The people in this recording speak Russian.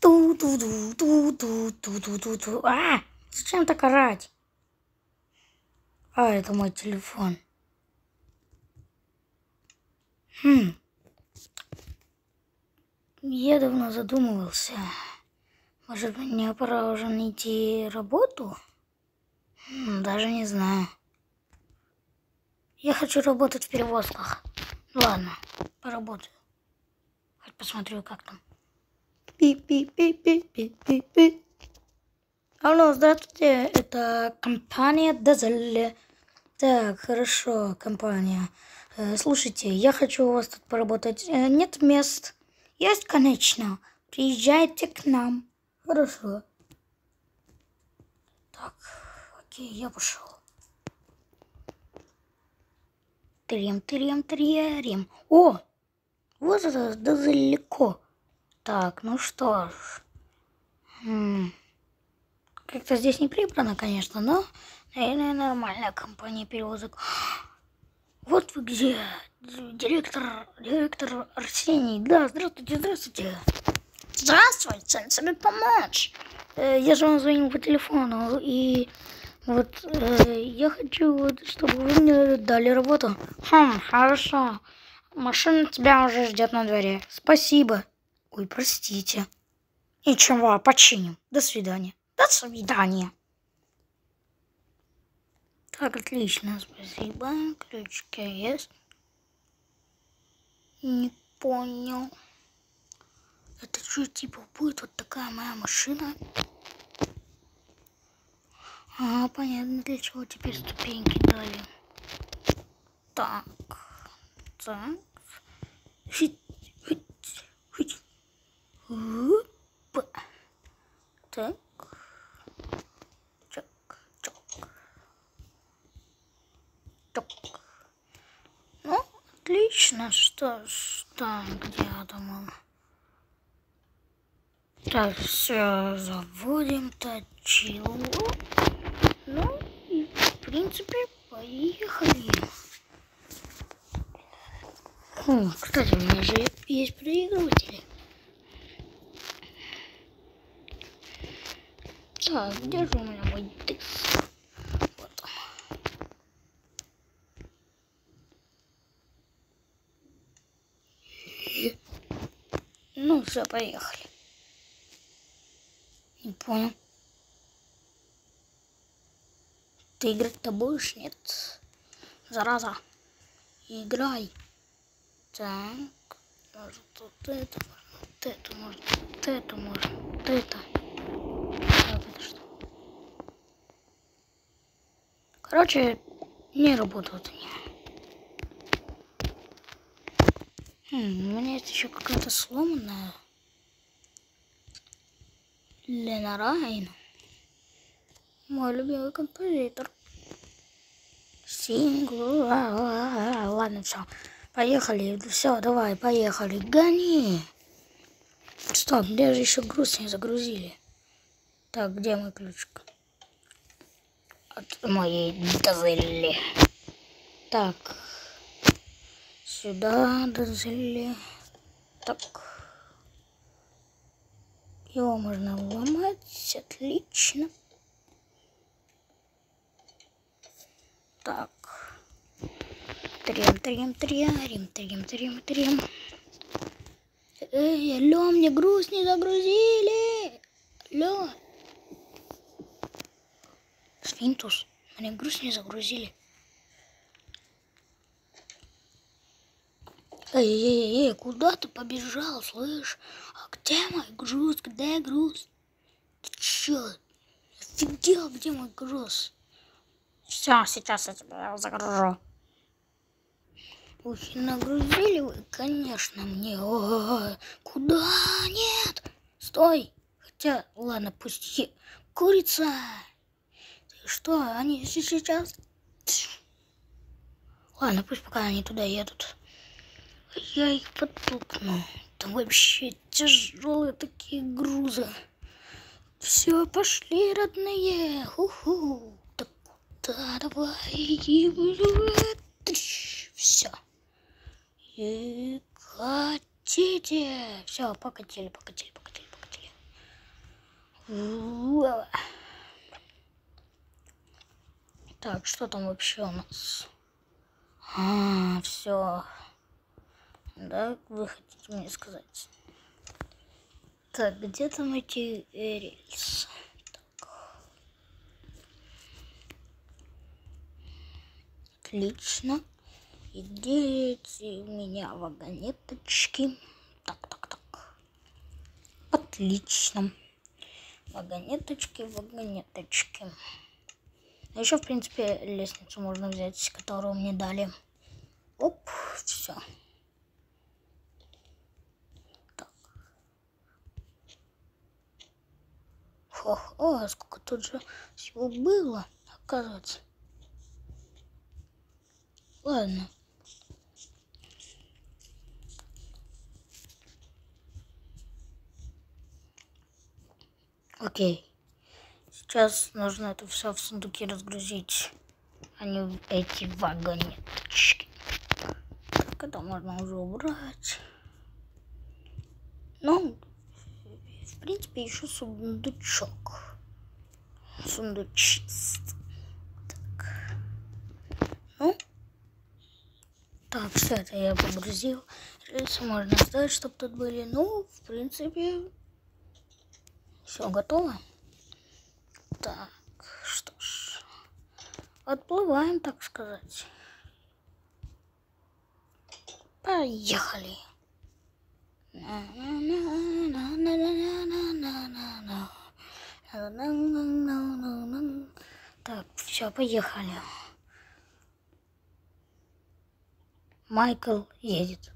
Ту-ту-ту-ту-ту-ту-ту-ту. А! Зачем так орать? А, это мой телефон. Хм. Я давно задумывался. Может, мне пора уже найти работу? Даже не знаю. Я хочу работать в перевозках. Ладно, поработаю. Хоть посмотрю, как там. Пи-пи-пи-пи-пи-пи-пи. Алло, здравствуйте, это компания Дазель. Так, хорошо, компания. Э, слушайте, я хочу у вас тут поработать. Э, нет мест. Есть, конечно. Приезжайте к нам. Хорошо. Так, окей, я пошел. Трем, трем, трем. О, вот это далеко. Так, ну что ж. Как-то здесь не прибрано, конечно, но, наверное, нормальная компания перевозок. Вот вы где, директор, директор Арсений. Да, здравствуйте, здравствуйте. Здравствуй, чем тебе помочь? Э, я же вам звонил по телефону, и вот э, я хочу, вот, чтобы вы мне дали работу. Хм, хорошо. Машина тебя уже ждет на дворе. Спасибо. Ой, простите. Ничего, починим. До свидания. До свидания. Так, отлично, спасибо. Ключики есть. Не понял. Это что, типа, будет вот такая моя машина? А, понятно, для чего теперь ступеньки дали. Так, так. Хить, хить, хить. Опа. Так. Чак, чак. Так. Ну, отлично. Что ж, так, где я думала? Так, все, заводим точилу. Принципе, поехали. О, кстати, у меня же есть проигрыватели. Так, где же у меня мой диск? Вот. Ну, все, поехали. Не понял. Ты играть-то будешь? Нет. Зараза. Играй. Так. Может вот это, вот это, может вот это, может вот это. Так, это что? Короче, не работает у меня. Хм, у меня есть еще какая-то сломанная. Лена Райн. Мой любимый композитор. Сингл. Ладно, все. Поехали. Все, давай, поехали. Гони. Стоп, где же еще груз не загрузили? Так, где мой ключик? От моей дозели. Так. Сюда дозели. Так. Его можно ломать. Отлично. Так. Трем, трем, трем, трем, трем, трем. Эй, алло, мне груз не загрузили. Алло. Свинтус, мне груз не загрузили. Эй, эй, эй, куда ты побежал, слышь? А где мой груз? Где груз? Ты чё? Офигел, где мой груз? Все, сейчас я тебя загружу. Ух, нагрузили вы, конечно, мне. О, куда? Нет! Стой! Хотя, ладно, пусть курица. Ты что, они сейчас... Ладно, пусть пока они туда едут. Я их подтолкну. Там вообще тяжелые такие грузы. Все, пошли, родные. Ху-ху. Все. И катите. Все, покатили, покатили, покатили, покатили. Так, что там вообще у нас? А, все. Да, вы хотите мне сказать? Так, где там эти рельсы? Отлично. И где эти у меня вагонеточки? Так, так, так. Отлично. Вагонеточки, вагонеточки. А еще, в принципе, лестницу можно взять, которую мне дали. Оп, все. Так. Ох, о, сколько тут же всего было, оказывается. Ладно. Окей. Сейчас нужно это все в сундуки разгрузить, а не эти вагонеточки. Так, это можно уже убрать. Ну, в принципе, еще сундучок. Сундучист. Так. Ну. Так, все это я погрузил. Рельсы можно оставить, чтобы тут были. Ну, в принципе, все готово. Так, что ж. Отплываем, так сказать. Поехали. Так, все, поехали. Майкл едет.